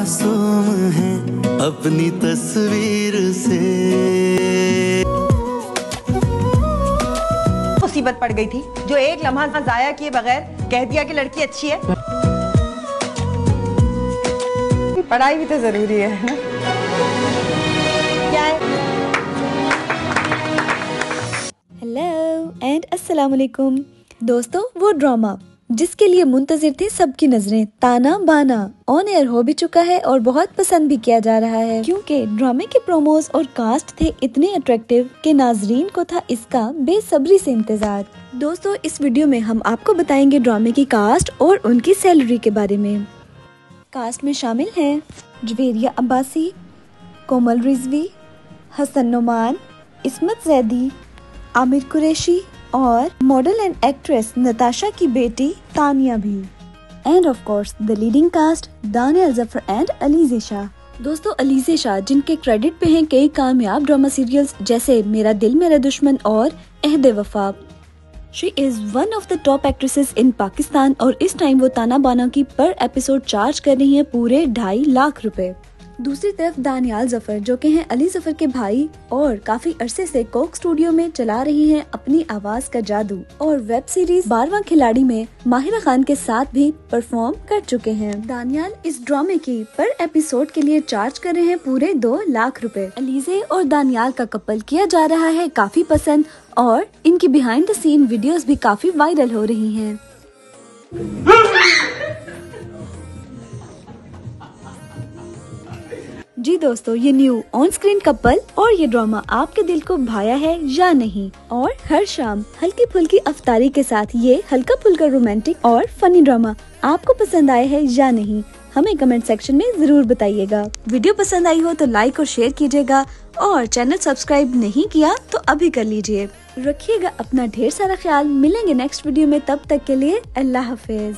मासूम है अपनी तस्वीर से। मुसीबत पड़ गई थी जो एक लम्हा जाया किए बगैर कह दिया कि लड़की अच्छी है। पढ़ाई भी तो ज़रूरी है ना? क्या है? हेलो एंड अस्सलाम वालेकुम दोस्तों वो ड्रामा जिसके लिए मुंतजर थे सबकी नज़रें ताना बाना ऑन एयर हो भी चुका है और बहुत पसंद भी किया जा रहा है। क्योंकि ड्रामे के प्रोमोज और कास्ट थे इतने अट्रैक्टिव कि नाजरीन को था इसका बेसब्री से इंतज़ार। दोस्तों, इस वीडियो में हम आपको बताएँगे ड्रामे की कास्ट और उनकी सैलरी के बारे में। कास्ट में शामिल हैं जवेरिया अब्बासी, कोमल रिजवी, हसन नुमान, इसमत जैदी, आमिर कुरैशी और मॉडल एंड एक्ट्रेस नताशा की बेटी तानिया भी। And of course the leading cast Danial Zafar and Alizeh Shah दोस्तों अलीजे शाह जिनके क्रेडिट पे हैं कई कामयाब ड्रामा सीरियल्स जैसे मेरा दिल, मेरा दुश्मन और Ahad Wafa. She is one of the top actresses in Pakistan और इस टाइम वो ताना बाना की पर एपिसोड चार्ज कर रही है पूरे ढाई लाख रुपए। दूसरी तरफ़ दानियाल ज़फ़र, जो के हैं अली ज़फ़र के भाई और काफ़ी अरसे से कोक स्टूडियो में चला रही हैं अपनी आवाज़ का जादू और वेब सीरीज़ बारवा खिलाड़ी में माहिरा खान के साथ भी परफॉर्म कर चुके हैं दानियाल इस ड्रामे की पर एपिसोड के लिए चार्ज कर रहे हैं पूरे दो लाख रुपए अलीजे और दानियाल का कपल किया जा रहा है काफ़ी पसंद और इनकी बिहाइंड द सीन वीडियोस भी काफ़ी वायरल हो रही हैं। जी दोस्तों, ये न्यू ऑन स्क्रीन कपल और ये ड्रामा आपके दिल को भाया है या नहीं? और हर शाम हल्की फुल्की अफतारी के साथ ये हल्का फुल्का रोमांटिक और फनी ड्रामा आपको पसंद आया है या नहीं, हमें कमेंट सेक्शन में ज़रूर बताइएगा। वीडियो पसंद आई हो तो लाइक और शेयर कीजिएगा और चैनल सब्सक्राइब नहीं किया तो अभी कर लीजिए। रखिएगा अपना ढेर सारा ख्याल। मिलेंगे नेक्स्ट वीडियो में, तब तक के लिए अल्लाह हाफिज।